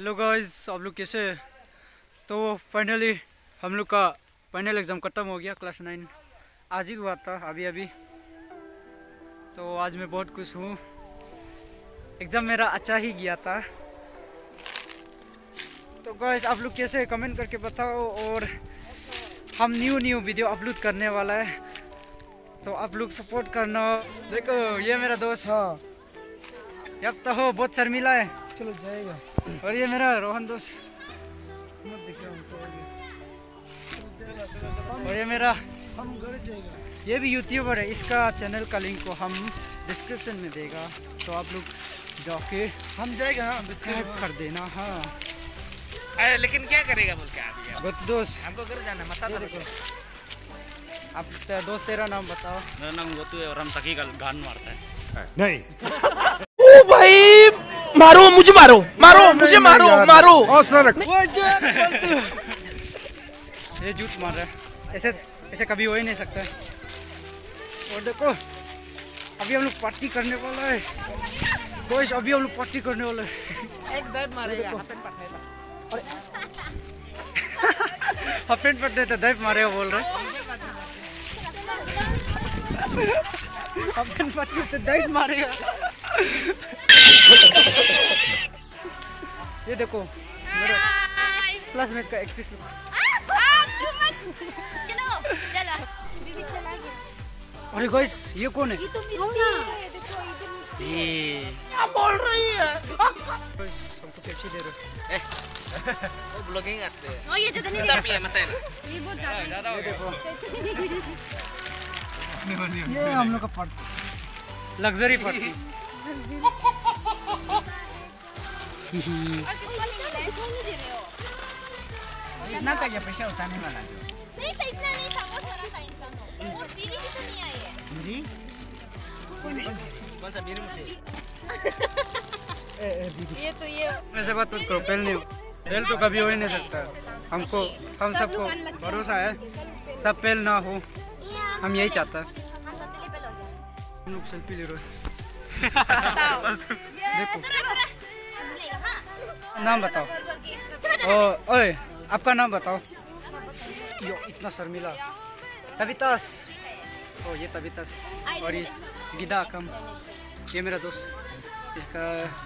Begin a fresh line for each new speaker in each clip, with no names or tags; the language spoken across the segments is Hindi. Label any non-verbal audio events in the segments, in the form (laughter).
हेलो गाइस आप लोग कैसे तो फाइनली हम लोग का फाइनल एग्ज़ाम ख़त्म हो गया क्लास नाइन आज ही हुआ था अभी अभी। तो आज मैं बहुत खुश हूँ। एग्ज़ाम मेरा अच्छा ही गया था। तो गाइस आप लोग कैसे कमेंट करके बताओ और हम न्यू न्यू वीडियो अपलोड करने वाला है। तो आप लोग सपोर्ट करना। देखो ये मेरा दोस्त।
हाँ।
अब तो हो बहुत शर्मिला है।
चलो जाएगा।
और ये मेरा रोहन दोस्त। और ये। मेरा
हम घर जाएगा
ये भी यूट्यूबर है। इसका चैनल का लिंक को हम डिस्क्रिप्शन में देगा। तो आप लोग जाके
हम जाएगा हाँ
सब्सक्राइब कर देना हाँ।
अरे लेकिन क्या करेगा बोल के यार?
दोस्त
हमको घर जाना मत
आप दोस्त तेरा नाम बताओ।
मेरा नाम गोतू है और हम तकी का गान मारता है।
ओ भाई! मारो मुझे मारो मारो मुझे मारो मारो।
ये झूठ मार रहा है। ऐसे ऐसे कभी हो ही नहीं सकता। और देखो अभी हम लोग पार्टी करने वाला है। कोई अभी हम लोग पार्टी करने वाला है।
एक दर्द (laughs) (laughs) मारेगा
हाफ़ पैंट पटने तो दैप मारेगा बोल रहे हाफ़ पैंट पटने तो दैप मारेगा। ये देखो मेरे क्लासमेट का एक्ट्रेस
चलो चलो।
अरे गाइस ये कौन है?
ये तो है
ये
क्या बोल रही है?
हमको पेप्सी दे रहे
वो ब्लॉगिंग असते हैं।
ओ ये ज़्यादा नहीं
पिए मत है
ये बहुत ज़्यादा
ज़्यादा हो गया।
ये हम लोग का पार्टी
लग्जरी पार्टी
का ये पैसा उठाने वाला
नहीं तो इतना नहीं था बहुत सारा था इंसान वो की तो नहीं आई है
कौन सा बीरू मुझे
ये तो ये
ऐसे बात मत करो पहल नहीं पहल तो कभी हो ही नहीं सकता हमको हम सबको भरोसा है सब पहल ना हो हम यही चाहते हैं हम लोग सेल्फी ले रहे हैं नाम बताओ। ओ ओए आपका नाम बताओ। यो इतना शर्मिला। तबितास ओ ये तबितास और ये गिदा कम ये मेरा दोस्त। इसका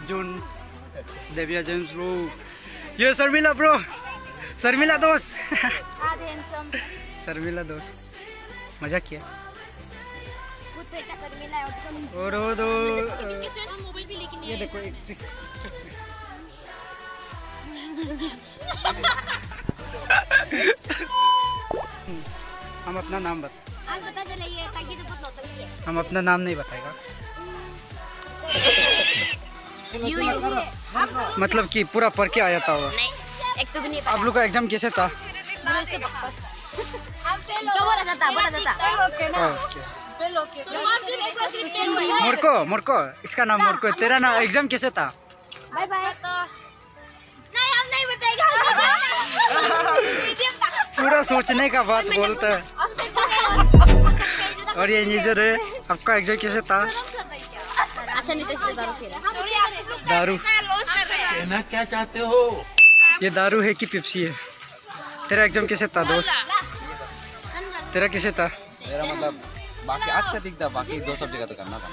जून देविया जेम्स ब्रो। ये शर्मिला ब्रो। शर्मिला दोस्त। शर्मिला दोस्त। मज़ा किया।
और
वो दो ये देखो एक्ट्रेस (laughs) हम अपना नाम बता
ताकि तो होता है।
हम अपना नाम नहीं बताएगा। मतलब कि पूरा पढ़ के आया था वो।
नहीं एक तो भी नहीं
आप लोग का एग्ज़ाम कैसे था?
हुए
मोरको मोरको इसका नाम मोरको तेरा नाम एग्ज़ाम कैसे था?
बाय बाय
पूरा सोचने का बात बोलता है। और ये इंजीनियर है आपका एग्ज़ाम कैसे था।
अच्छा नहीं तो दारू
कहना क्या चाहते हो?
ये दारू है कि पेप्सी है? तेरा एग्ज़ाम कैसे था दोस्त? तेरा कैसे था?
मेरा मतलब बाकी आज का दिखता बाकी दो सब्जेक्ट का तो करना था।